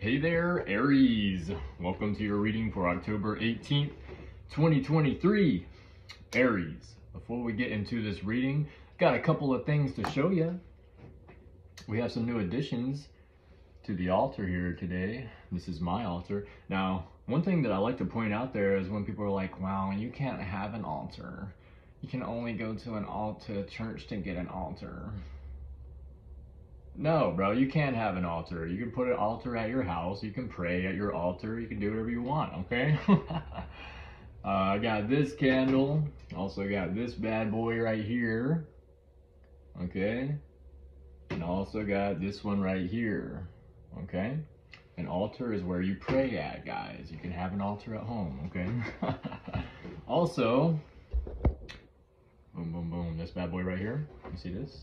Hey there, Aries. Welcome to your reading for October 18th, 2023. Aries, before we get into this reading, got a couple of things to show you. We have some new additions to the altar here today. This is my altar. Now, one thing that I like to point out there is when people are like, wow, you can't have an altar. You can only go to an altar church to get an altar. No, bro, you can't have an altar. You can put an altar at your house. You can pray at your altar. You can do whatever you want, okay? uh, I got this candle. Also got this bad boy right here. Okay? And also got this one right here. Okay? An altar is where you pray at, guys. You can have an altar at home, okay? also, boom, boom, boom, this bad boy right here. You see this?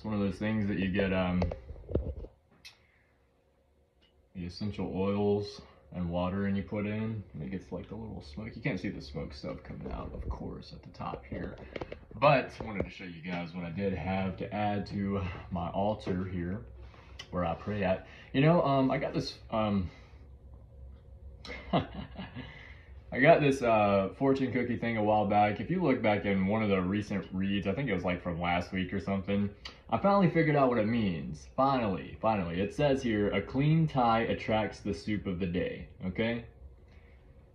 It's one of those things that you get um, the essential oils and water and you put in and it gets like the little smoke. You can't see the smoke stuff coming out, of course, at the top here. But I wanted to show you guys what I did have to add to my altar here where I pray at. You know, um, I got this, um, I got this uh, fortune cookie thing a while back. If you look back in one of the recent reads, I think it was like from last week or something, I finally figured out what it means. Finally, finally. It says here, a clean tie attracts the soup of the day, okay?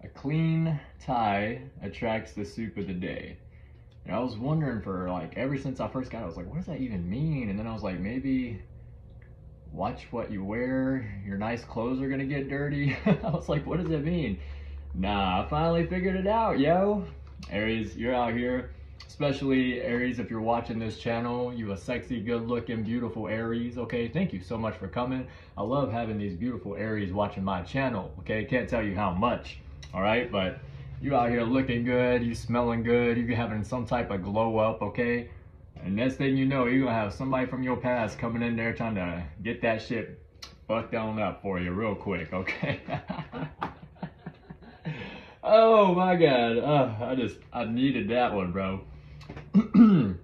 A clean tie attracts the soup of the day. And I was wondering for like, ever since I first got it, I was like, what does that even mean? And then I was like, maybe watch what you wear. Your nice clothes are gonna get dirty. I was like, what does it mean? Nah, I finally figured it out, yo. Aries, you're out here. Especially Aries, if you're watching this channel, you a sexy, good looking, beautiful Aries, okay? Thank you so much for coming. I love having these beautiful Aries watching my channel, okay? Can't tell you how much, all right? But you out here looking good, you smelling good, you having some type of glow up, okay? And next thing you know, you're gonna have somebody from your past coming in there trying to get that shit fucked on up for you real quick, okay? Oh my god. Uh, I just, I needed that one, bro.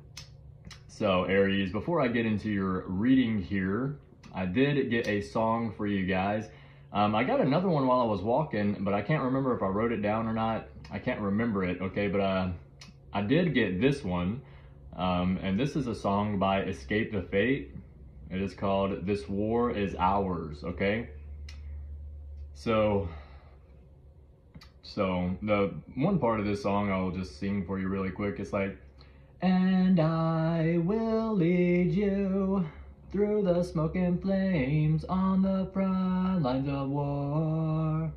so, Aries, before I get into your reading here, I did get a song for you guys. Um, I got another one while I was walking, but I can't remember if I wrote it down or not. I can't remember it, okay? But uh, I did get this one. Um, and this is a song by Escape the Fate. It is called This War Is Ours, okay? So, so the one part of this song I'll just sing for you really quick. It's like, and I will lead you through the smoke and flames on the front lines of war.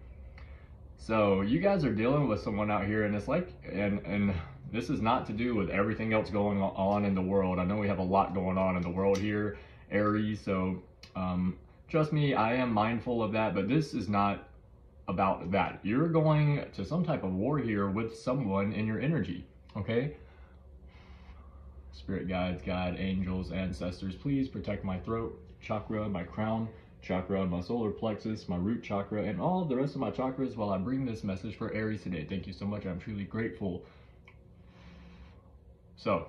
So you guys are dealing with someone out here and it's like, and, and this is not to do with everything else going on in the world. I know we have a lot going on in the world here, Aries. So um, trust me, I am mindful of that, but this is not about that. You're going to some type of war here with someone in your energy, okay? Spirit guides, guide, angels, ancestors, please protect my throat chakra, my crown chakra, my solar plexus, my root chakra, and all the rest of my chakras while I bring this message for Aries today. Thank you so much. I'm truly grateful. So,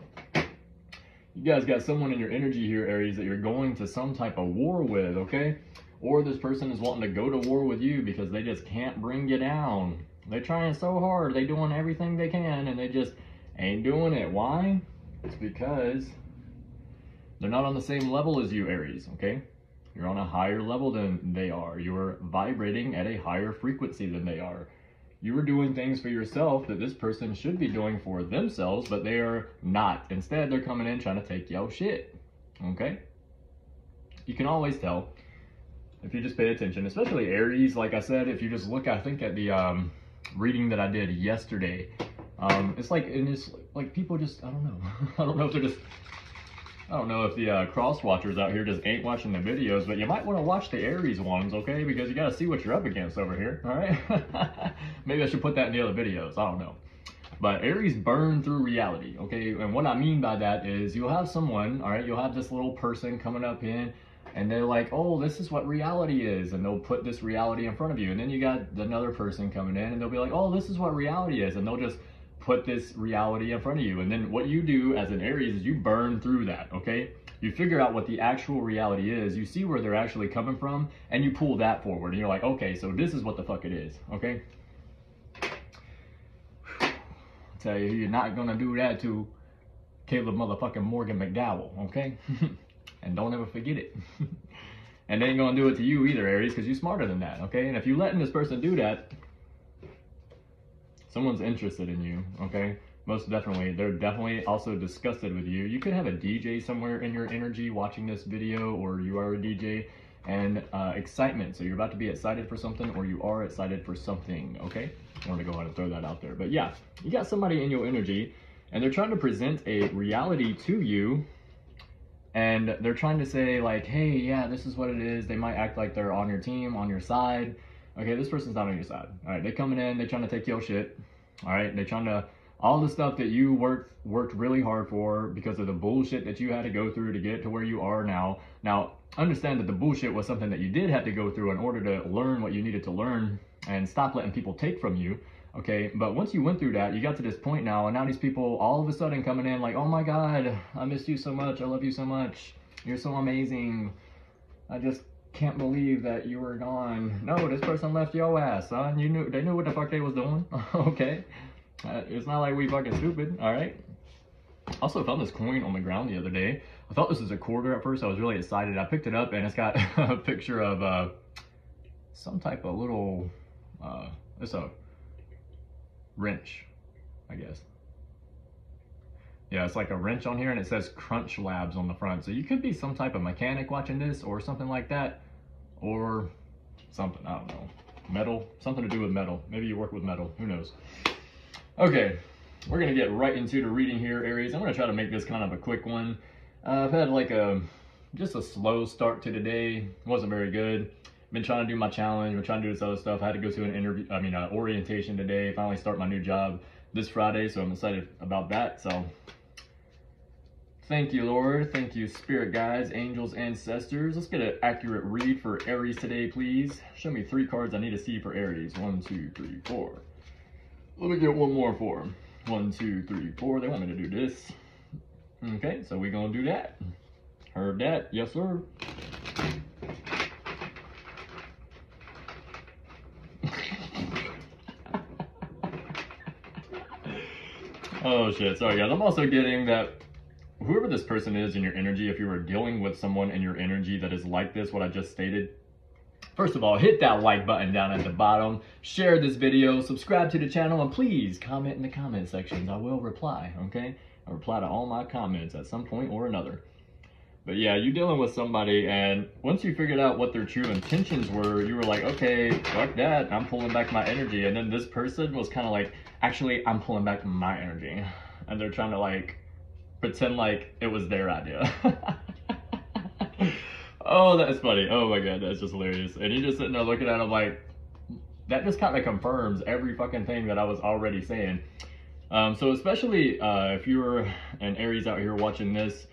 you guys got someone in your energy here, Aries, that you're going to some type of war with, okay? Or this person is wanting to go to war with you because they just can't bring you down. They're trying so hard. They're doing everything they can and they just ain't doing it. Why? It's because they're not on the same level as you, Aries, okay? You're on a higher level than they are. You're vibrating at a higher frequency than they are. You are doing things for yourself that this person should be doing for themselves, but they are not. Instead, they're coming in trying to take your shit, okay? You can always tell if you just pay attention, especially Aries, like I said, if you just look, I think at the um, reading that I did yesterday, um, it's like, and it's like people just, I don't know. I don't know if they're just, I don't know if the uh, cross watchers out here just ain't watching the videos, but you might want to watch the Aries ones, okay? Because you got to see what you're up against over here, all right? Maybe I should put that in the other videos. I don't know. But Aries burn through reality, okay? And what I mean by that is you'll have someone, all right? You'll have this little person coming up in and they're like, oh, this is what reality is. And they'll put this reality in front of you. And then you got another person coming in and they'll be like, oh, this is what reality is. And they'll just put this reality in front of you. And then what you do as an Aries is you burn through that, okay? You figure out what the actual reality is, you see where they're actually coming from, and you pull that forward. And you're like, okay, so this is what the fuck it is, okay? I tell you, you're not gonna do that to Caleb motherfucking Morgan McDowell, okay? and don't ever forget it. and they ain't gonna do it to you either, Aries, because you're smarter than that, okay? And if you're letting this person do that, someone's interested in you, okay? Most definitely. They're definitely also disgusted with you. You could have a DJ somewhere in your energy watching this video, or you are a DJ, and uh, excitement. So you're about to be excited for something, or you are excited for something, okay? I want to go ahead and throw that out there. But yeah, you got somebody in your energy, and they're trying to present a reality to you, and they're trying to say, like, hey, yeah, this is what it is. They might act like they're on your team, on your side. Okay, this person's not on your side. All right, they coming in, they trying to take your shit. All right, they trying to all the stuff that you worked worked really hard for because of the bullshit that you had to go through to get to where you are now. Now, understand that the bullshit was something that you did have to go through in order to learn what you needed to learn and stop letting people take from you. Okay, but once you went through that, you got to this point now, and now these people all of a sudden coming in like, oh my god, I missed you so much, I love you so much, you're so amazing. I just can't believe that you were gone. No, this person left your ass, son. You knew they knew what the fuck they was doing. okay. Uh, it's not like we fucking stupid, all right? Also found this coin on the ground the other day. I thought this was a quarter at first. I was really excited. I picked it up and it's got a picture of uh, some type of little, uh, it's a wrench, I guess. Yeah, it's like a wrench on here and it says Crunch Labs on the front. So you could be some type of mechanic watching this or something like that. Or something, I don't know. Metal, something to do with metal. Maybe you work with metal, who knows. Okay, we're gonna get right into the reading here, Aries. I'm gonna try to make this kind of a quick one. Uh, I've had like a, just a slow start to the today. wasn't very good. Been trying to do my challenge, been trying to do this other stuff. I had to go to an interview, I mean, uh, orientation today, finally start my new job this Friday, so I'm excited about that. So Thank you, Lord. Thank you, spirit guides, angels, ancestors. Let's get an accurate read for Aries today, please. Show me three cards I need to see for Aries. One, two, three, four. Let me get one more for them. One, two, three, four. They want me to do this. Okay, so we're going to do that. Heard that. Yes, sir. Oh, shit. Sorry, guys. I'm also getting that whoever this person is in your energy, if you were dealing with someone in your energy that is like this, what I just stated, First of all, hit that like button down at the bottom, share this video, subscribe to the channel, and please comment in the comment sections. I will reply, okay? I reply to all my comments at some point or another. But yeah, you're dealing with somebody, and once you figured out what their true intentions were, you were like, okay, fuck that, I'm pulling back my energy. And then this person was kind of like, actually, I'm pulling back my energy. And they're trying to like, pretend like it was their idea. Oh, that's funny. Oh my god, that's just hilarious. And you're just sitting there looking at him like, that just kind of confirms every fucking thing that I was already saying. Um, so especially uh, if you're an Aries out here watching this,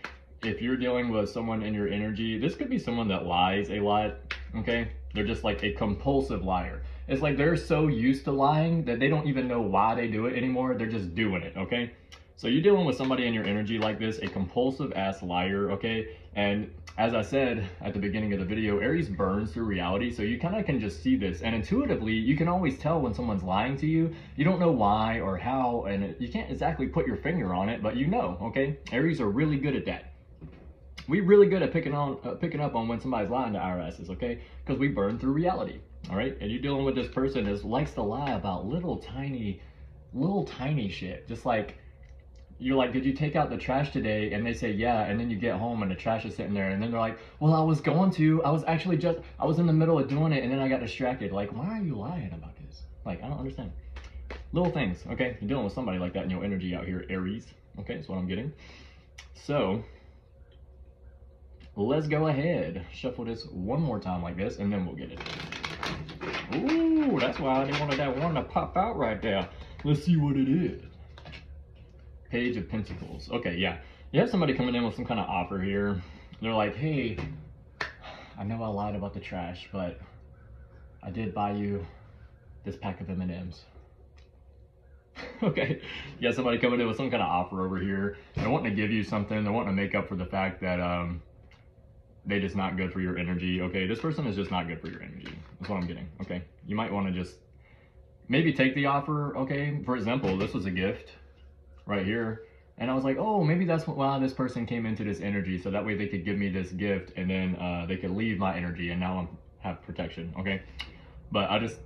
if you're dealing with someone in your energy, this could be someone that lies a lot, okay? They're just like a compulsive liar. It's like they're so used to lying that they don't even know why they do it anymore. They're just doing it, okay? So you're dealing with somebody in your energy like this, a compulsive ass liar, okay? And as I said at the beginning of the video, Aries burns through reality, so you kind of can just see this. And intuitively, you can always tell when someone's lying to you. You don't know why or how, and you can't exactly put your finger on it, but you know, okay? Aries are really good at that. We're really good at picking on uh, picking up on when somebody's lying to our asses, okay? Because we burn through reality, all right? And you're dealing with this person that likes to lie about little tiny, little tiny shit, just like you're like, did you take out the trash today? And they say, yeah. And then you get home and the trash is sitting there. And then they're like, well, I was going to. I was actually just, I was in the middle of doing it and then I got distracted. Like, why are you lying about this? Like, I don't understand. Little things, okay? You're dealing with somebody like that in your energy out here, Aries. Okay, that's what I'm getting. So, let's go ahead. Shuffle this one more time like this and then we'll get it. Ooh, that's why I didn't want that one to pop out right there. Let's see what it is. Page of Pentacles. Okay, yeah. You have somebody coming in with some kind of offer here. They're like, hey, I know I lied about the trash, but I did buy you this pack of M&Ms. okay, you got somebody coming in with some kind of offer over here. They're wanting to give you something. They're wanting to make up for the fact that um, they just not good for your energy. Okay, this person is just not good for your energy. That's what I'm getting. Okay, you might want to just maybe take the offer. Okay, for example, this was a gift right here. And I was like, oh, maybe that's why this person came into this energy. So that way they could give me this gift and then uh, they could leave my energy and now I have protection. Okay. But I just,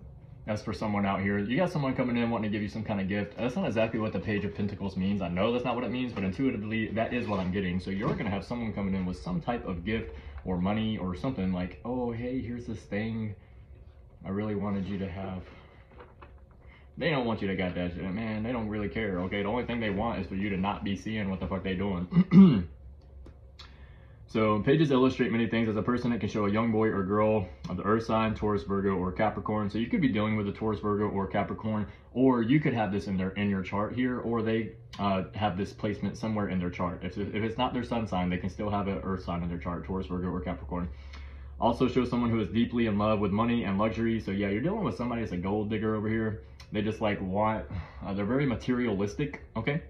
that's for someone out here. You got someone coming in wanting to give you some kind of gift. That's not exactly what the Page of Pentacles means. I know that's not what it means, but intuitively that is what I'm getting. So you're going to have someone coming in with some type of gift or money or something like, oh, hey, here's this thing I really wanted you to have. They don't want you to get that shit, man. They don't really care, okay? The only thing they want is for you to not be seeing what the fuck they doing. so pages illustrate many things as a person it can show a young boy or girl of the earth sign, Taurus, Virgo, or Capricorn. So you could be dealing with a Taurus, Virgo, or Capricorn, or you could have this in their in your chart here, or they uh, have this placement somewhere in their chart. If, if it's not their sun sign, they can still have an earth sign in their chart, Taurus, Virgo, or Capricorn. Also shows someone who is deeply in love with money and luxury. So yeah, you're dealing with somebody that's a gold digger over here. They just like want, uh, they're very materialistic, okay?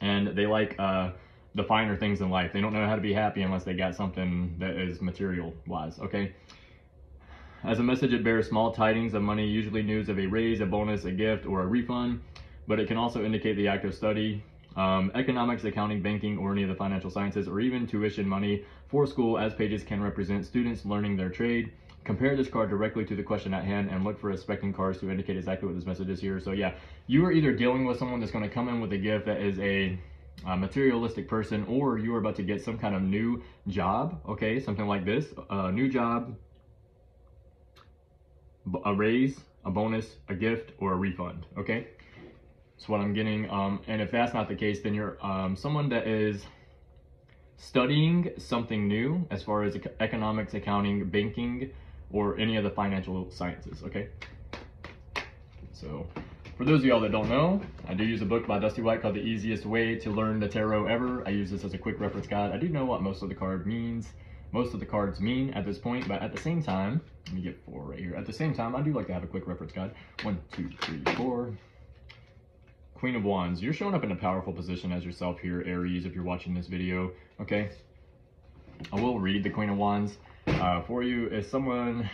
And they like uh, the finer things in life. They don't know how to be happy unless they got something that is material wise, okay? As a message, it bears small tidings of money, usually news of a raise, a bonus, a gift, or a refund, but it can also indicate the act of study, um, economics, accounting, banking, or any of the financial sciences, or even tuition money for school, as pages can represent students learning their trade. Compare this card directly to the question at hand and look for expecting cards to indicate exactly what this message is here. So yeah, you are either dealing with someone that's going to come in with a gift that is a a materialistic person or you are about to get some kind of new job okay something like this a new job a raise a bonus a gift or a refund okay that's what i'm getting um, and if that's not the case then you're um, someone that is studying something new as far as economics accounting banking or any of the financial sciences, okay? So, for those of y'all that don't know, I do use a book by Dusty White called The Easiest Way to Learn the Tarot Ever. I use this as a quick reference guide. I do know what most of the card means, most of the cards mean at this point, but at the same time, let me get four right here. At the same time, I do like to have a quick reference guide. One, two, three, four. Queen of Wands, you're showing up in a powerful position as yourself here, Aries, if you're watching this video, okay? I will read the Queen of Wands uh, for you is someone,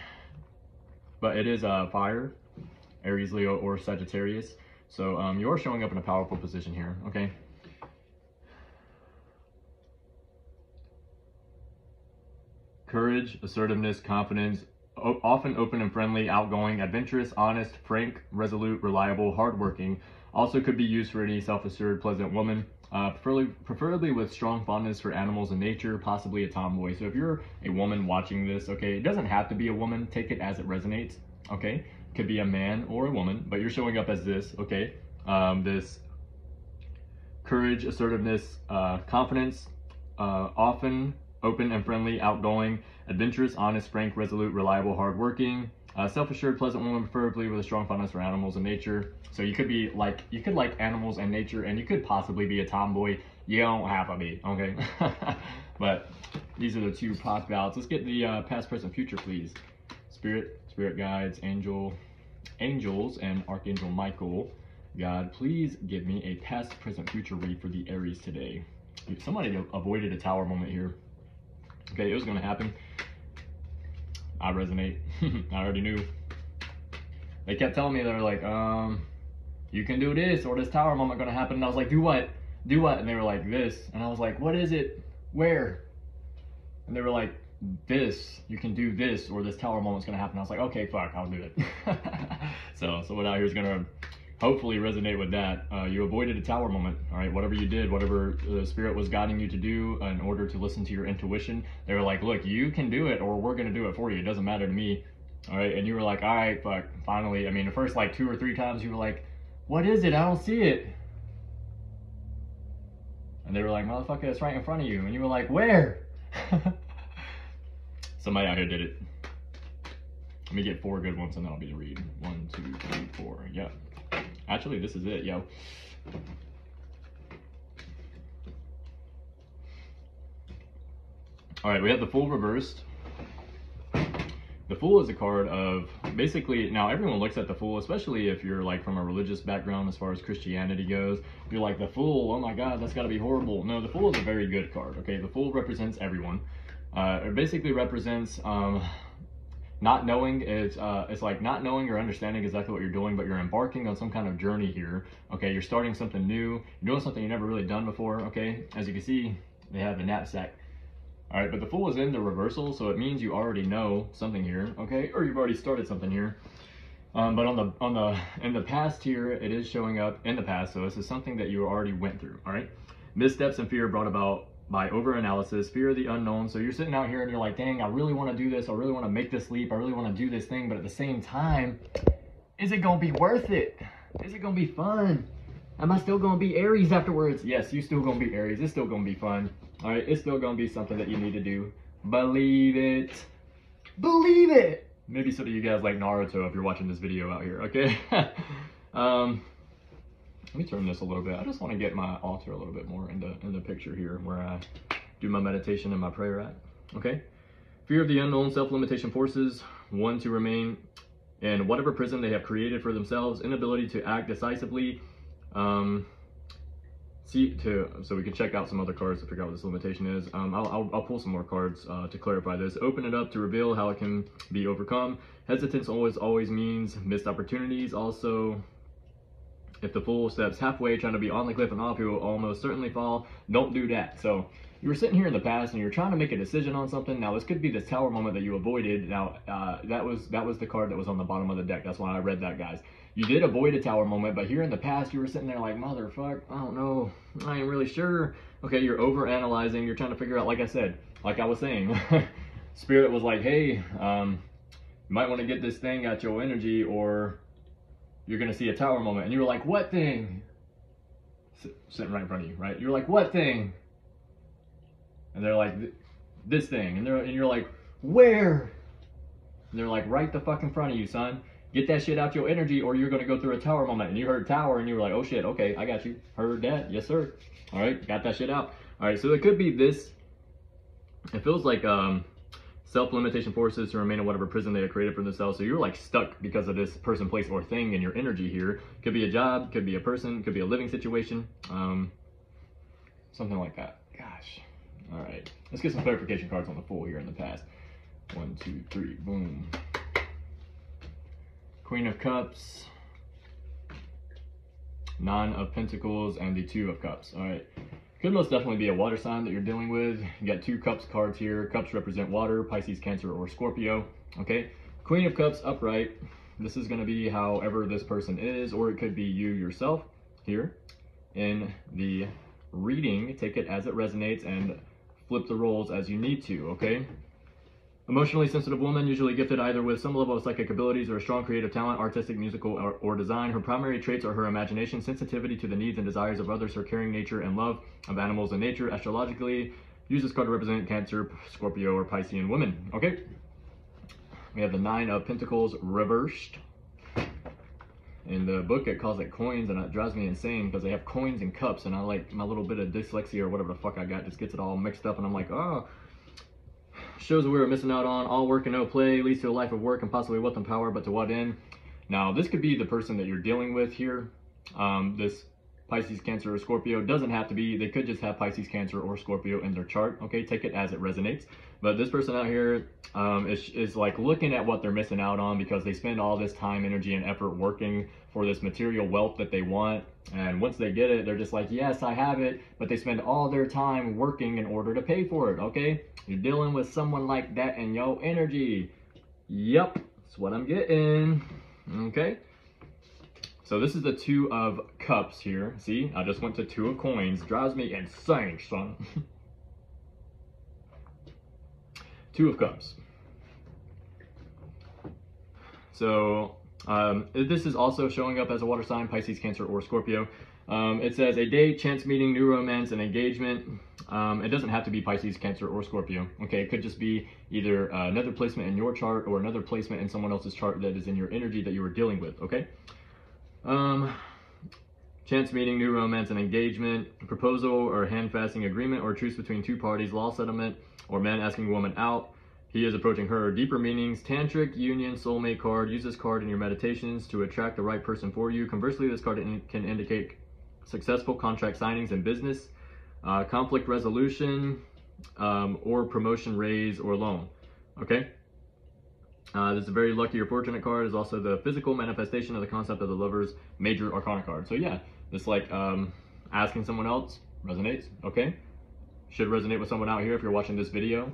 but it is a uh, fire, Aries, Leo, or Sagittarius. So um, you're showing up in a powerful position here, okay? Courage, assertiveness, confidence, often open and friendly, outgoing, adventurous, honest, frank, resolute, reliable, hardworking. Also could be used for any self-assured, pleasant woman uh, preferably, preferably with strong fondness for animals and nature, possibly a tomboy. So if you're a woman watching this, okay, it doesn't have to be a woman. Take it as it resonates, okay? Could be a man or a woman, but you're showing up as this, okay? Um, this courage, assertiveness, uh, confidence, uh, often open and friendly, outgoing, adventurous, honest, frank, resolute, reliable, hardworking, uh, self-assured, pleasant woman, preferably with a strong fondness for animals and nature. So you could be like, you could like animals and nature, and you could possibly be a tomboy. You don't have to be, okay? but these are the two pop. Let's get the uh, past, present, future, please. Spirit, spirit guides, angel, angels, and Archangel Michael. God, please give me a past, present, future read for the Aries today. Somebody avoided a tower moment here. Okay, it was going to happen. I resonate. I already knew. They kept telling me, they were like, um, you can do this or this tower moment gonna happen. And I was like, do what? Do what? And they were like, this. And I was like, what is it? Where? And they were like, this. You can do this or this tower moment's gonna happen. I was like, okay, fuck, I'll do it. so someone out here is gonna hopefully resonate with that. Uh, you avoided a tower moment, all right? Whatever you did, whatever the spirit was guiding you to do in order to listen to your intuition, they were like, look, you can do it or we're gonna do it for you. It doesn't matter to me, all right? And you were like, all right, fuck, finally. I mean, the first like two or three times you were like, what is it? I don't see it. And they were like, motherfucker, it's right in front of you. And you were like, where? Somebody out here did it. Let me get four good ones and then I'll be the read. One, two, three, four. Yeah. Actually, this is it, yo. All right, we have the Fool reversed. the Fool is a card of basically, now everyone looks at the Fool, especially if you're like from a religious background as far as Christianity goes. You're like, the Fool, oh my God, that's gotta be horrible. No, the Fool is a very good card, okay? The Fool represents everyone. Uh, it basically represents um, not knowing it's uh, it's like not knowing or understanding exactly what you're doing, but you're embarking on some kind of journey here. Okay, you're starting something new, you're doing something you've never really done before. Okay, as you can see, they have the knapsack. All right, but the fool is in the reversal, so it means you already know something here. Okay, or you've already started something here. Um, but on the on the in the past here, it is showing up in the past, so this is something that you already went through. All right, missteps and fear brought about by overanalysis, fear of the unknown. So you're sitting out here and you're like, dang, I really want to do this. I really want to make this leap. I really want to do this thing. But at the same time, is it going to be worth it? Is it going to be fun? Am I still going to be Aries afterwards? Yes, you still going to be Aries. It's still going to be fun. All right, it's still going to be something that you need to do. Believe it. Believe it. Maybe some of you guys like Naruto if you're watching this video out here, okay? um, let me turn this a little bit. I just want to get my altar a little bit more in the, in the picture here where I do my meditation and my prayer at. Okay? Fear of the unknown, self-limitation forces, one to remain in whatever prison they have created for themselves, inability to act decisively, um, see to so we can check out some other cards to figure out what this limitation is. Um, I'll, I'll, I'll, pull some more cards uh, to clarify this. Open it up to reveal how it can be overcome. Hesitance always always means missed opportunities. Also, if the fool steps halfway trying to be on the cliff and off, he will almost certainly fall. Don't do that. So you were sitting here in the past and you're trying to make a decision on something. Now this could be this tower moment that you avoided. Now uh, that was that was the card that was on the bottom of the deck. That's why I read that, guys. You did avoid a tower moment, but here in the past you were sitting there like, motherfuck, I don't know, I ain't really sure. Okay, you're over analyzing. You're trying to figure out, like I said, like I was saying, Spirit was like, hey, um, you might want to get this thing at your energy or you're gonna see a tower moment, and you were like, "What thing?" S- sitting right in front of you, right? You're like, "What thing?" And they're like, "This thing," and they're and you're like, "Where?" And they're like, "Right the fuck in front of you, son. Get that shit out your energy, or you're gonna go through a tower moment." And you heard tower, and you were like, "Oh shit, okay, I got you. Heard that, yes sir. All right, got that shit out. All right, so it could be this. It feels like um self-limitation forces to remain in whatever prison they have created for themselves. So you're like stuck because of this person, place, or thing in your energy here. Could be a job, could be a person, could be a living situation, um, something like that. Gosh. All right. Let's get some clarification cards on the Fool here in the past. One, two, three, boom. Queen of Cups, Nine of Pentacles, and the Two of Cups. All right. Could most definitely be a water sign that you're dealing with. You got two cups cards here. Cups represent water, Pisces, Cancer, or Scorpio. Okay. Queen of Cups upright. This is going to be however this person is, or it could be you yourself here in the reading. Take it as it resonates and flip the roles as you need to, okay? Emotionally sensitive woman, usually gifted either with some level of psychic abilities or a strong creative talent, artistic, musical, or, or, design. Her primary traits are her imagination, sensitivity to the needs and desires of others, her caring nature and love of animals and nature. Astrologically, use this card to represent Cancer, Scorpio, or Piscean women. Okay. We have the Nine of Pentacles reversed. In the book, it calls it coins, and it drives me insane because they have coins and cups, and I like my little bit of dyslexia or whatever the fuck I got just gets it all mixed up, and I'm like, oh, shows that we were missing out on. All work and no play leads to a life of work and possibly wealth and power, but to what end? Now, this could be the person that you're dealing with here. Um, this Pisces, Cancer, or Scorpio doesn't have to be. They could just have Pisces, Cancer, or Scorpio in their chart. Okay, take it as it resonates. But this person out here um, is, is like looking at what they're missing out on because they spend all this time, energy, and effort working for this material wealth that they want. And once they get it, they're just like, yes, I have it. But they spend all their time working in order to pay for it. Okay, you're dealing with someone like that and your energy. Yep, that's what I'm getting. Okay. So this is the two of cups here. See, I just went to two of coins. Drives me insane, son. two of cups. So um, this is also showing up as a water sign, Pisces, Cancer, or Scorpio. Um, it says a date, chance meeting, new romance, and engagement. Um, it doesn't have to be Pisces, Cancer, or Scorpio. Okay, it could just be either uh, another placement in your chart or another placement in someone else's chart that is in your energy that you are dealing with. Okay. Um, chance meeting, new romance, and engagement, proposal or handfasting agreement or truce between two parties, law settlement, or man asking woman out, He is approaching her. Deeper meanings, tantric, union, soulmate card. Use this card in your meditations to attract the right person for you. Conversely, this card in, can indicate successful contract signings in business, uh, conflict resolution, um, or promotion raise or loan. Okay? Uh, this is a very lucky or fortunate card. is also the physical manifestation of the concept of the lover's major arcana card. So yeah, this like um, asking someone else resonates. Okay, should resonate with someone out here if you're watching this video.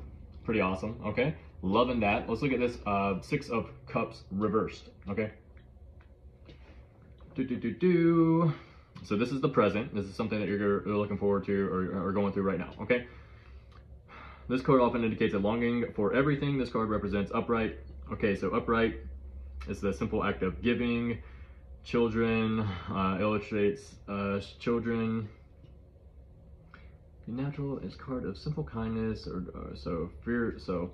Pretty awesome. Okay, loving that. Let's look at this uh, six of cups reversed. Okay. Do do do do. So this is the present. This is something that you're, looking forward to or, or going through right now. Okay. This card often indicates a longing for everything. This card represents upright, Okay, so upright is the simple act of giving. Children uh, illustrates uh, children. The natural is card of simple kindness, or, or so fear. So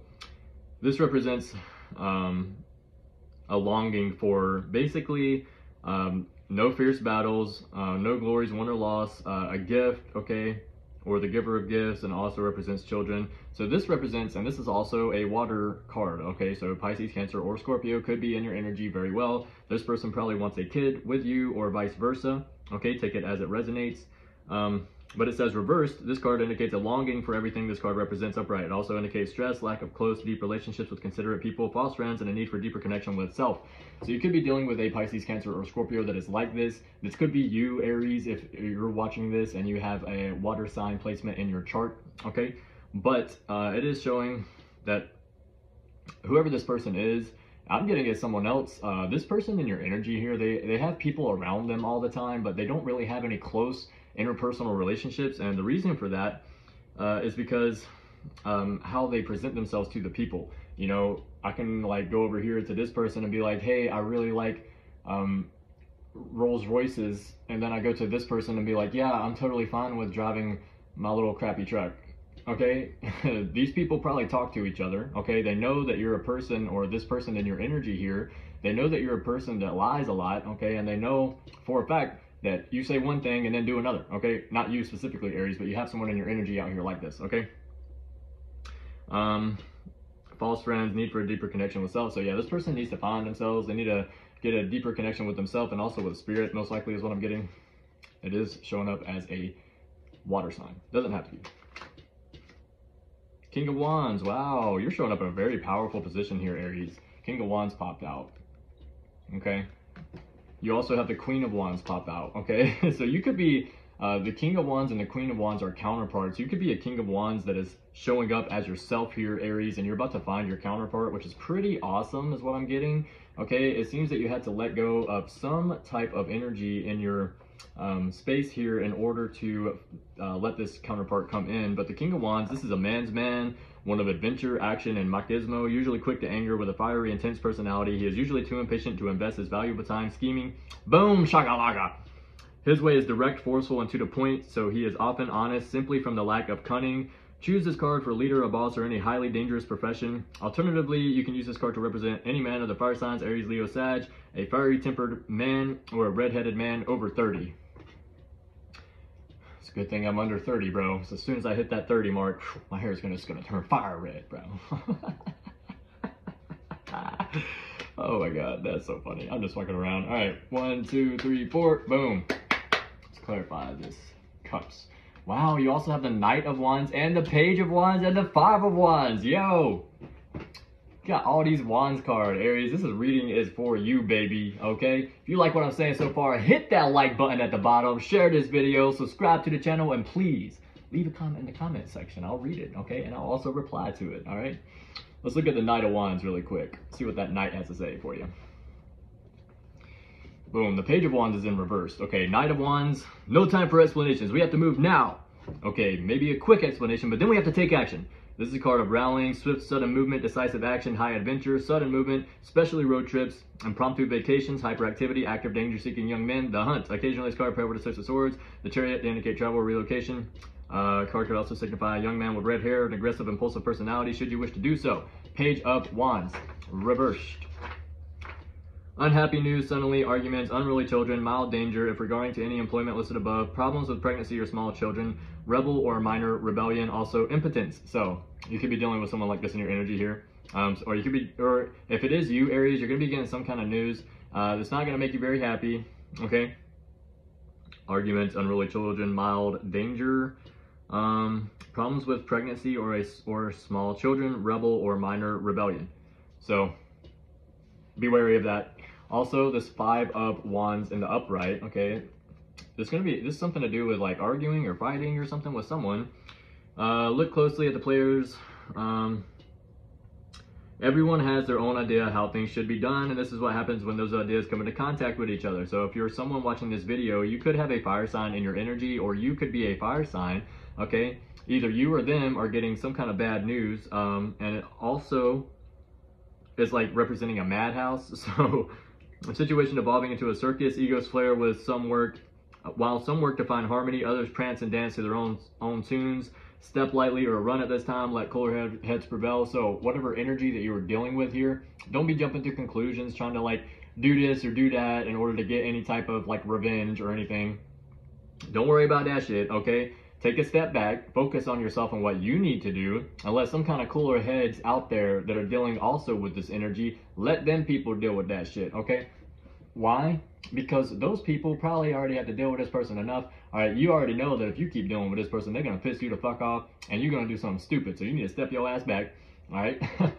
this represents um, a longing for basically um, no fierce battles, uh, no glories won or loss, uh, a gift. Okay, or the giver of gifts and also represents children. So this represents, and this is also a water card, okay? So Pisces, Cancer, or Scorpio could be in your energy very well. This person probably wants a kid with you or vice versa, okay? Take it as it resonates. Um, but it says reversed. This card indicates a longing for everything this card represents upright. It also indicates stress, lack of close, deep relationships with considerate people, false friends, and a need for deeper connection with self. So you could be dealing with a Pisces, Cancer, or Scorpio that is like this. This could be you, Aries, if you're watching this and you have a water sign placement in your chart, okay? But uh, it is showing that whoever this person is, I'm getting it someone else. Uh, this person in your energy here, they, they have people around them all the time, but they don't really have any close interpersonal relationships. And the reason for that uh, is because um, how they present themselves to the people. You know, I can like go over here to this person and be like, hey, I really like um, Rolls Royces. And then I go to this person and be like, yeah, I'm totally fine with driving my little crappy truck. Okay, these people probably talk to each other. Okay, they know that you're a person or this person in your energy here. They know that you're a person that lies a lot. Okay, and they know for a fact that you say one thing and then do another, okay? Not you specifically, Aries, but you have someone in your energy out here like this, okay? Um, false friends, need for a deeper connection with self. So yeah, this person needs to find themselves. They need to get a deeper connection with themselves and also with spirit, most likely is what I'm getting. It is showing up as a water sign. Doesn't have to be. King of Wands, wow, you're showing up in a very powerful position here, Aries. King of Wands popped out, okay? You also have the Queen of Wands pop out, okay? so you could be, uh, the King of Wands and the Queen of Wands are counterparts. You could be a King of Wands that is showing up as yourself here, Aries, and you're about to find your counterpart, which is pretty awesome is what I'm getting, okay? It seems that you had to let go of some type of energy in your um, space here in order to uh, let this counterpart come in. But the King of Wands, this is a man's man, one of adventure, action, and machismo, usually quick to anger with a fiery, intense personality. He is usually too impatient to invest his valuable time scheming. Boom, shakalaka. His way is direct, forceful, and to the point, so he is often honest simply from the lack of cunning. Choose this card for leader, a boss, or any highly dangerous profession. Alternatively, you can use this card to represent any man of the fire signs, Aries, Leo, Sag, a fiery tempered man, or a red-headed man over 30. It's a good thing I'm under 30, bro. So as soon as I hit that 30 mark, my hair is gonna, just gonna turn fire red, bro. oh my god, that's so funny. I'm just walking around. All right, one, two, three, four, boom. Let's clarify this. Cups. Wow, you also have the Knight of Wands and the Page of Wands and the Five of Wands. Yo, Got all these wands card, Aries. This is reading is for you, baby, okay? If you like what I'm saying so far, hit that like button at the bottom, share this video, subscribe to the channel, and please leave a comment in the comment section. I'll read it, okay? And I'll also reply to it, all right? Let's look at the Knight of Wands really quick. See what that Knight has to say for you. Boom, the Page of Wands is in reverse. Okay, Knight of Wands, no time for explanations. We have to move now. Okay, maybe a quick explanation, but then we have to take action. This is a card of rallying, swift, sudden movement, decisive action, high adventure, sudden movement, especially road trips, impromptu vacations, hyperactivity, active, danger-seeking young men. The hunt. Occasionally, this card paired with a six of swords. The chariot to indicate travel or relocation. Uh, card could also signify a young man with red hair, an aggressive, impulsive personality, should you wish to do so. Page of Wands, reversed. Unhappy news, suddenly, arguments, unruly children, mild danger if regarding to any employment listed above, problems with pregnancy or small children, rebel or minor rebellion, also impotence. So you could be dealing with someone like this in your energy here. Um, or you could be, or if it is you, Aries, you're going to be getting some kind of news uh, that's not going to make you very happy. Okay. Arguments, unruly children, mild danger, um, problems with pregnancy or a, or small children, rebel or minor rebellion. So be wary of that. Also, this five of wands in the upright, okay, this is gonna be this is something to do with like arguing or fighting or something with someone. Uh, look closely at the players. Um, everyone has their own idea how things should be done, and this is what happens when those ideas come into contact with each other. So if you're someone watching this video, you could have a fire sign in your energy, or you could be a fire sign. Okay, either you or them are getting some kind of bad news, um, and it also is like representing a madhouse. So a situation evolving into a circus, egos flare with some work, uh, while some work to find harmony, others prance and dance to their own own tunes. Step lightly or run at this time, let cooler head, heads prevail. So whatever energy that you were dealing with here, don't be jumping to conclusions, trying to like do this or do that in order to get any type of like revenge or anything. Don't worry about that shit, okay? Take a step back, focus on yourself and what you need to do, and let some kind of cooler heads out there that are dealing also with this energy, let them people deal with that shit, okay? Why? Because those people probably already have to deal with this person enough. All right, you already know that if you keep dealing with this person, they're gonna piss you the fuck off, and you're gonna do something stupid. So you need to step your ass back. All right.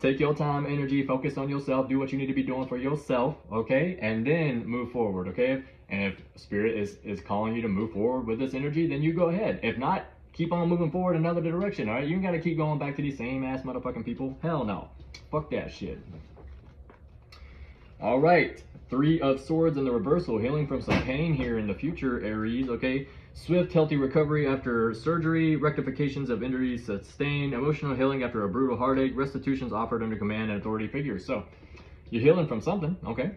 Take your time, energy, focus on yourself, do what you need to be doing for yourself, okay? And then move forward, okay? And if spirit is, is calling you to move forward with this energy, then you go ahead. If not, keep on moving forward another direction, all right? You ain't gotta keep going back to these same ass motherfucking people. Hell no. Fuck that shit. All right. Three of Swords in the reversal, healing from some pain here in the future, Aries, okay? Swift, healthy recovery after surgery, rectifications of injuries sustained, emotional healing after a brutal heartache, restitutions offered under command and authority figures. So, you're healing from something, okay?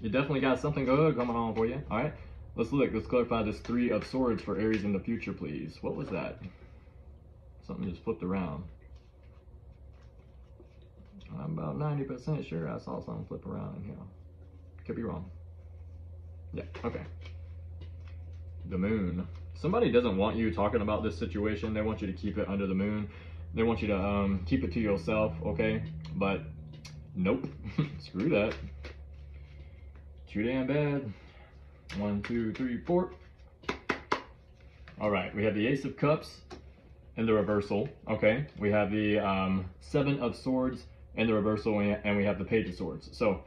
You definitely got something good coming on for you, all right? Let's look, let's clarify this Three of Swords for Aries in the future, please. What was that? Something just flipped around. I'm about 90% sure I saw something flip around in here. Could be wrong. Yeah, okay the moon. Somebody doesn't want you talking about this situation. They want you to keep it under the moon. They want you to um, keep it to yourself, okay? But nope, screw that. Too damn bad. One, two, three, four. All right, we have the Ace of Cups in the reversal, okay? We have the um, Seven of Swords in the reversal, and we have the Page of Swords. So,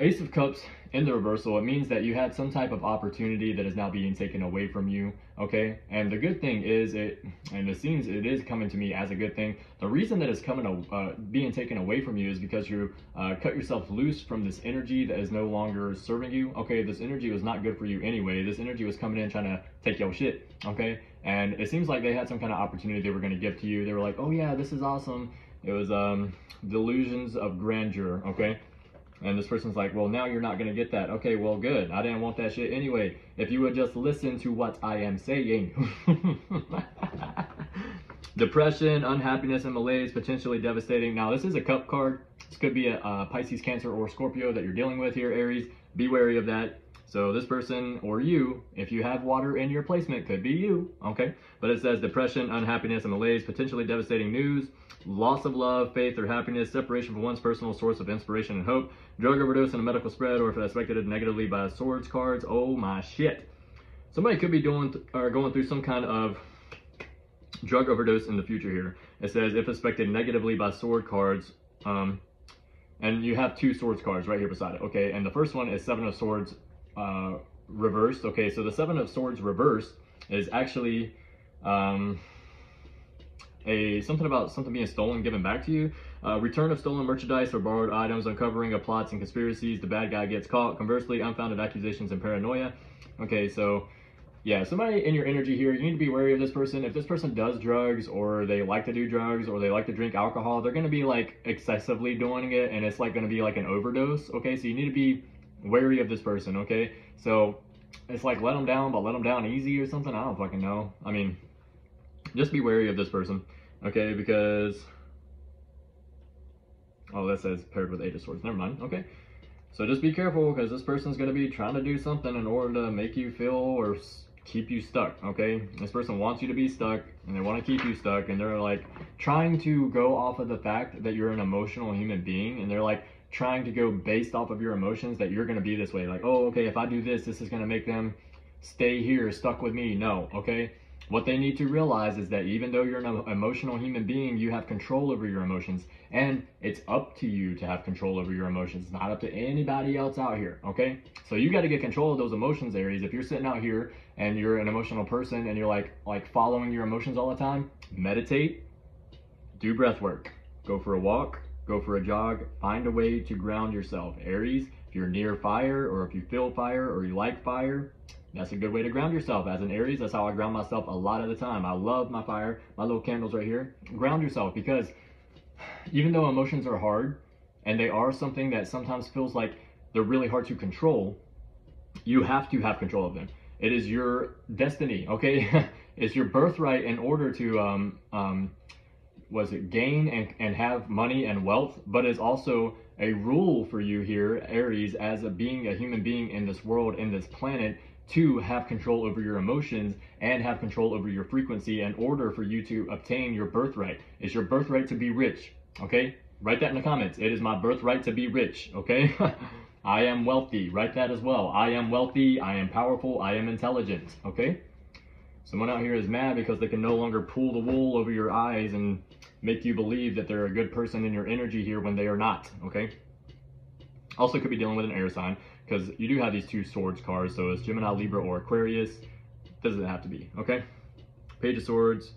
Ace of Cups in the reversal, it means that you had some type of opportunity that is now being taken away from you, okay? And the good thing is, it, and it seems it is coming to me as a good thing. The reason that it's coming, uh, being taken away from you is because you uh, cut yourself loose from this energy that is no longer serving you. Okay, this energy was not good for you anyway. This energy was coming in trying to take your shit, okay? And it seems like they had some kind of opportunity they were going to give to you. They were like, oh yeah, this is awesome. It was um, delusions of grandeur, okay? And this person's like, well, now you're not going to get that. Okay, well, good. I didn't want that shit anyway. If you would just listen to what I am saying. Depression, unhappiness, and malaise, potentially devastating. Now, this is a cup card. This could be a, a Pisces, Cancer, or Scorpio that you're dealing with here, Aries. Be wary of that. So this person or you, if you have water in your placement, could be you, okay? But it says depression, unhappiness, and malaise, potentially devastating news, loss of love, faith, or happiness, separation from one's personal source of inspiration and hope, drug overdose and a medical spread, or if affected negatively by swords cards. Oh my shit. Somebody could be doing or going through some kind of drug overdose in the future here. It says if affected negatively by sword cards, um, and you have two swords cards right here beside it. Okay, and the first one is seven of swords uh, reversed. Okay, so the seven of swords reversed is actually um, a something about something being stolen, given back to you. Uh, return of stolen merchandise or borrowed items, uncovering of plots and conspiracies. The bad guy gets caught. Conversely, unfounded accusations and paranoia. Okay, so yeah, somebody in your energy here, you need to be wary of this person. If this person does drugs or they like to do drugs or they like to drink alcohol, they're going to be like excessively doing it and it's like going to be like an overdose. Okay, so you need to be wary of this person. Okay, so it's like let them down, but let them down easy or something. I don't fucking know. I mean, just be wary of this person, okay? Because, oh, that says paired with Eight of Swords. Never mind, okay? So just be careful because this person's going to be trying to do something in order to make you feel or keep you stuck, okay? This person wants you to be stuck and they want to keep you stuck and they're like trying to go off of the fact that you're an emotional human being and they're like trying to go based off of your emotions that you're going to be this way. Like, oh, okay, if I do this, this is going to make them stay here, stuck with me. No, okay? What they need to realize is that even though you're an emotional human being, you have control over your emotions. And it's up to you to have control over your emotions, not up to anybody else out here, okay? So you got to get control of those emotions Aries. If you're sitting out here and you're an emotional person and you're like like following your emotions all the time, meditate, do breath work, go for a walk, go for a jog, find a way to ground yourself. Aries, if you're near fire or if you feel fire or you like fire, that's a good way to ground yourself. As an Aries, that's how I ground myself a lot of the time. I love my fire, my little candles right here. Ground yourself because even though emotions are hard and they are something that sometimes feels like they're really hard to control, you have to have control of them. It is your destiny, okay? it's your birthright in order to, um, um, was it gain and, and have money and wealth, but it's also a rule for you here, Aries, as a being a human being in this world, in this planet, to have control over your emotions and have control over your frequency in order for you to obtain your birthright. It's your birthright to be rich, okay? Write that in the comments. It is my birthright to be rich, okay? I am wealthy. Write that as well. I am wealthy. I am powerful. I am intelligent, okay? Someone out here is mad because they can no longer pull the wool over your eyes and make you believe that they're a good person in your energy here when they are not, okay? Also could be dealing with an air sign because you do have these two swords cards, so it's Gemini, Libra, or Aquarius. Doesn't have to be, okay? Page of Swords.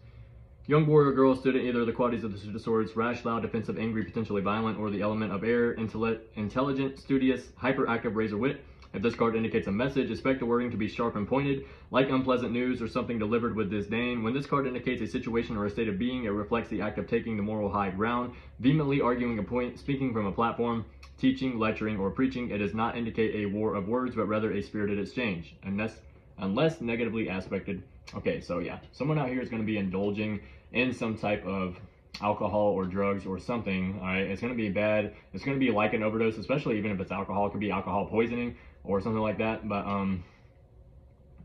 Young boy or girl student, either the qualities of the Suit of swords, rash, loud, defensive, angry, potentially violent, or the element of air, intelligent, studious, hyperactive, razor wit. If this card indicates a message, expect the wording to be sharp and pointed, like unpleasant news or something delivered with disdain. When this card indicates a situation or a state of being, it reflects the act of taking the moral high ground, vehemently arguing a point, speaking from a platform, teaching, lecturing, or preaching. It does not indicate a war of words, but rather a spirited exchange, unless, unless negatively aspected. Okay, so yeah, someone out here is going to be indulging in some type of alcohol or drugs or something, all right, it's going to be bad. It's going to be like an overdose, especially even if it's alcohol. It could be alcohol poisoning or something like that. But um,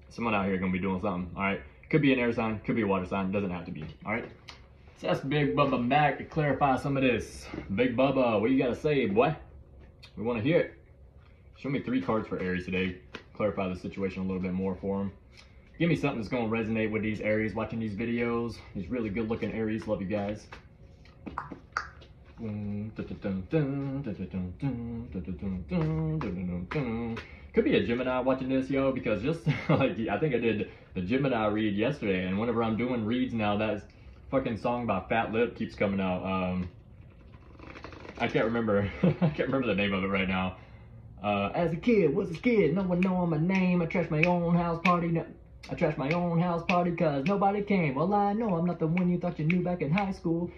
someone out here to be doing something, all right? Could be an air sign, could be a water sign. Doesn't have to be, all right? So that's Big Bubba back to clarify some of this. Big Bubba, what you got to say, boy? We want to hear it. Show me three cards for Aries today. Clarify the situation a little bit more for them. Give me something that's to resonate with these Aries watching these videos. These really good looking Aries. Love you guys. Could be a Gemini watching this, yo, because just like I think I did the Gemini read yesterday, and whenever I'm doing reads now, that fucking song by Fat Lip keeps coming out. Um, I can't remember. I can't remember the name of it right now. Uh, as a kid, was a kid, no one knowing my name. I trashed my own house party. No I trashed my own house party cause nobody came. Well, I know I'm not the one you thought you knew back in high school.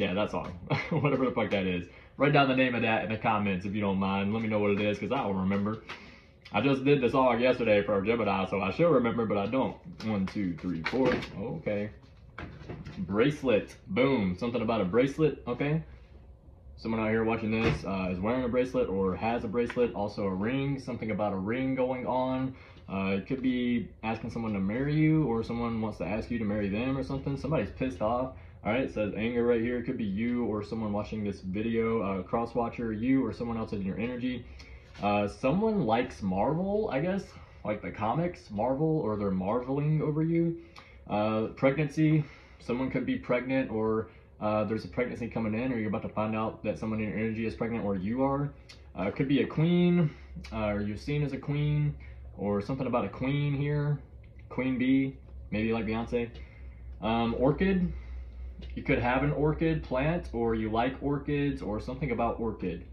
Yeah, that song. Whatever the fuck that is. Write down the name of that in the comments if you don't mind. Let me know what it is because I don't remember. I just did the song yesterday for Gemini, so I should remember, but I don't. One, two, three, four. Okay. Bracelet. Boom. Something about a bracelet. Okay. Someone out here watching this uh, is wearing a bracelet or has a bracelet. Also a ring. Something about a ring going on. Uh, it could be asking someone to marry you or someone wants to ask you to marry them or something. Somebody's pissed off. All right, it says anger right here. It could be you or someone watching this video, uh, cross watcher, you or someone else in your energy. Uh, someone likes Marvel, I guess, like the comics, Marvel, or they're marveling over you. Uh, pregnancy, someone could be pregnant or uh, there's a pregnancy coming in or you're about to find out that someone in your energy is pregnant or you are. Uh, it could be a queen uh, or you're seen as a queen or something about a queen here, queen bee, maybe like Beyonce. Um, orchid, you could have an orchid plant or you like orchids or something about orchid.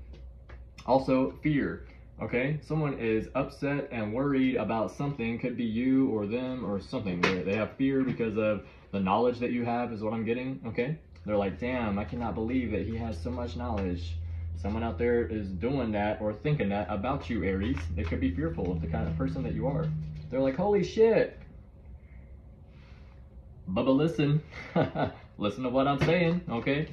Also, fear. Okay, someone is upset and worried about something, could be you or them or something. They, have fear because of the knowledge that you have, is what I'm getting. Okay, they're like, damn, I cannot believe that he has so much knowledge someone out there is doing that or thinking that about you, Aries, they could be fearful of the kind of person that you are. They're like, holy shit. Bubba, listen. listen to what I'm saying, okay?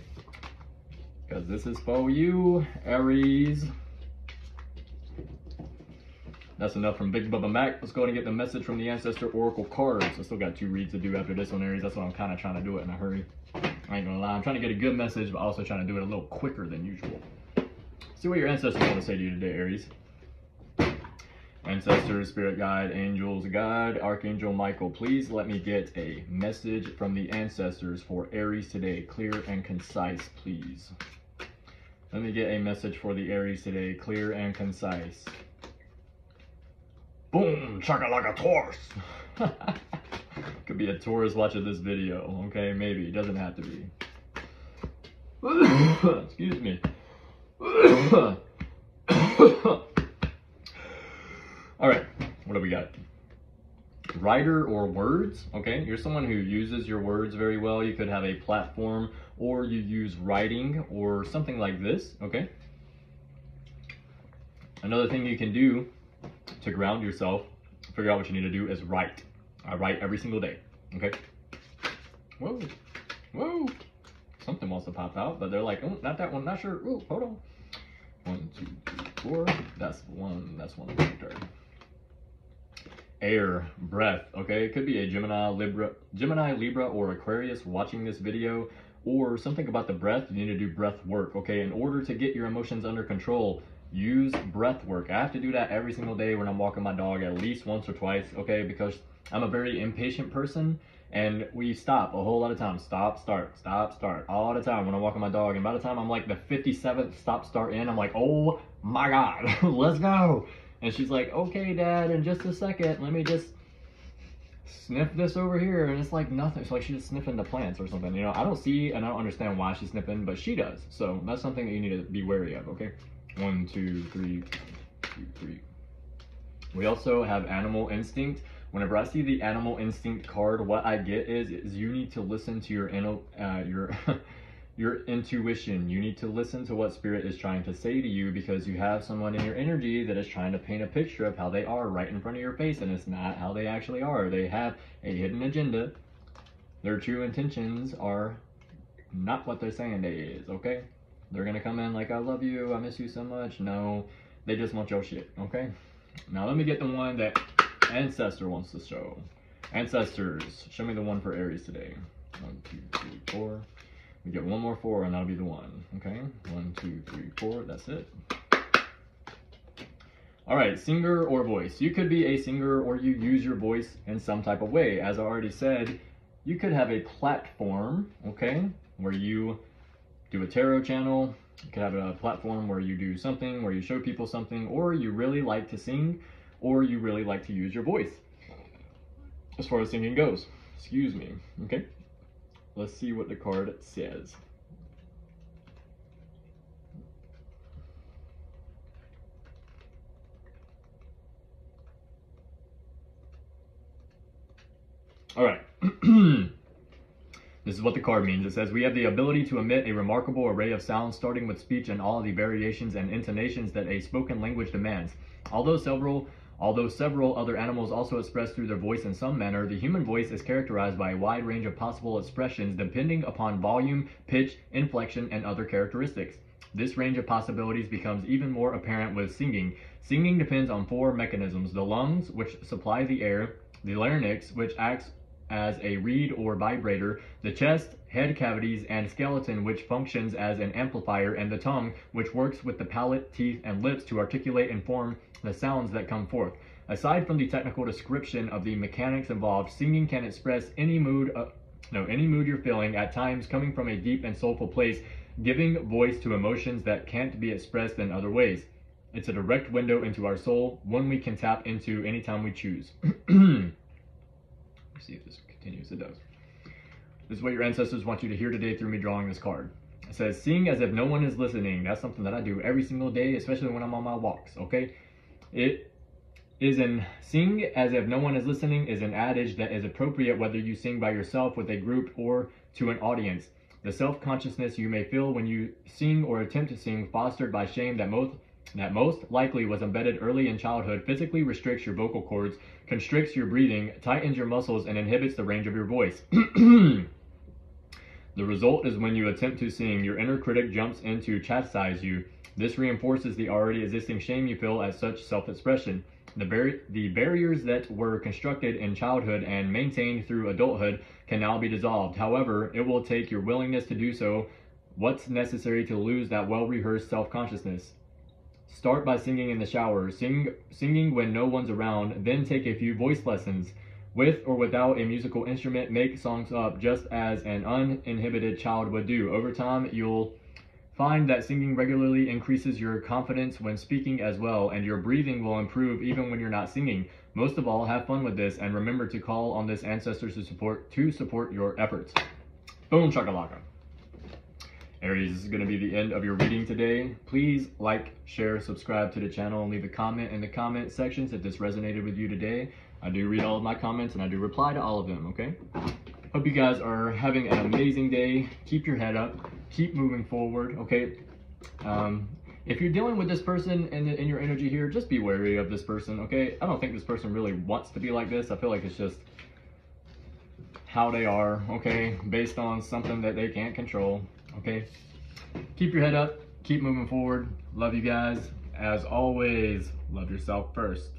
Because this is for you, Aries. That's enough from Big Bubba Mac. Let's go ahead and get the message from the Ancestor Oracle cards. I still got two reads to do after this one, Aries. That's why I'm kind of trying to do it in a hurry. I ain't gonna lie. I'm trying to get a good message, but also trying to do it a little quicker than usual. See what your ancestors want to say to you today, Aries. Ancestors, spirit guide, angels, God, Archangel Michael, please let me get a message from the ancestors for Aries today. Clear and concise, please. Let me get a message for the Aries today. Clear and concise. Boom! Chaka like a Taurus! Could be a Taurus watching this video, okay? Maybe. It doesn't have to be. Excuse me. All right, what do we got? Writer or words, okay? You're someone who uses your words very well. You could have a platform or you use writing or something like this, okay? Another thing you can do to ground yourself, figure out what you need to do is write. I write every single day, okay? Whoa, whoa. Something wants to pop out, but they're like, oh, not that one, not sure. Ooh, hold on. One, two, three, four. That's one, that's one right. Air, breath, okay? It could be a Gemini, Libra, Gemini, Libra, or Aquarius watching this video, or something about the breath, you need to do breath work, okay? In order to get your emotions under control, use breath work. I have to do that every single day when I'm walking my dog at least once or twice, okay? Because I'm a very impatient person and we stop a whole lot of times. Stop, start, stop, start, all the time when I'm walking my dog. And by the time I'm like the 57th stop, start in, I'm like, oh my God, let's go. And she's like, okay, dad, in just a second, let me just sniff this over here. And it's like nothing. It's like she's just sniffing the plants or something. You know, I don't see and I don't understand why she's sniffing, but she does. So that's something that you need to be wary of, okay? One, two, three, two, three. We also have animal instinct. Whenever I see the animal instinct card, what I get is, is you need to listen to your uh, your your intuition. You need to listen to what spirit is trying to say to you because you have someone in your energy that is trying to paint a picture of how they are right in front of your face and it's not how they actually are. They have a hidden agenda. Their true intentions are not what they're saying they is, okay? They're gonna come in like, I love you, I miss you so much. No, they just want your shit, okay? Now let me get the one that Ancestor wants to show. Ancestors, show me the one for Aries today. One, two, three, four. We get one more four and that'll be the one. Okay, one, two, three, four, that's it. All right, singer or voice. You could be a singer or you use your voice in some type of way. As I already said, you could have a platform, okay, where you do a tarot channel. You could have a platform where you do something, where you show people something, or you really like to sing, or you really like to use your voice. As far as singing goes. Excuse me, okay? Let's see what the card says. All right. this is what the card means. It says, we have the ability to emit a remarkable array of sounds, starting with speech and all the variations and intonations that a spoken language demands. Although several Although several other animals also express through their voice in some manner, the human voice is characterized by a wide range of possible expressions depending upon volume, pitch, inflection, and other characteristics. This range of possibilities becomes even more apparent with singing. Singing depends on four mechanisms the lungs, which supply the air, the larynx, which acts as a reed or vibrator, the chest, head cavities, and skeleton, which functions as an amplifier, and the tongue, which works with the palate, teeth, and lips to articulate and form the sounds that come forth. Aside from the technical description of the mechanics involved, singing can express any mood, uh, no, any mood you're feeling, at times coming from a deep and soulful place, giving voice to emotions that can't be expressed in other ways. It's a direct window into our soul, one we can tap into anytime we choose. Let's see if this continues. It does. This is what your ancestors want you to hear today through me drawing this card. It says, seeing as if no one is listening. That's something that I do every single day, especially when I'm on my walks, okay? It is an sing as if no one is listening is an adage that is appropriate whether you sing by yourself with a group or to an audience. The self-consciousness you may feel when you sing or attempt to sing fostered by shame that most that most likely was embedded early in childhood physically restricts your vocal cords, constricts your breathing, tightens your muscles, and inhibits the range of your voice. The result is when you attempt to sing, your inner critic jumps in to chastise you. This reinforces the already existing shame you feel at such self-expression. The, bar- the barriers that were constructed in childhood and maintained through adulthood can now be dissolved. However, it will take your willingness to do so. What's necessary to lose that well-rehearsed self-consciousness? Start by singing in the shower. Sing singing when no one's around. Then take a few voice lessons. With or without a musical instrument, make songs up just as an uninhibited child would do. Over time, you'll find that singing regularly increases your confidence when speaking as well, and your breathing will improve even when you're not singing. Most of all, have fun with this and remember to call on this ancestors to support to support your efforts. Boom chakalaka. Aries, this is going to be the end of your reading today. Please like, share, subscribe to the channel, and leave a comment in the comment sections if this resonated with you today. I do read all of my comments and I do reply to all of them, okay? Hope you guys are having an amazing day. Keep your head up. Keep moving forward, okay? Um, if you're dealing with this person in, in your energy here, just be wary of this person, okay? I don't think this person really wants to be like this. I feel like it's just how they are, okay? Based on something that they can't control, okay? Keep your head up. Keep moving forward. Love you guys. As always, love yourself first.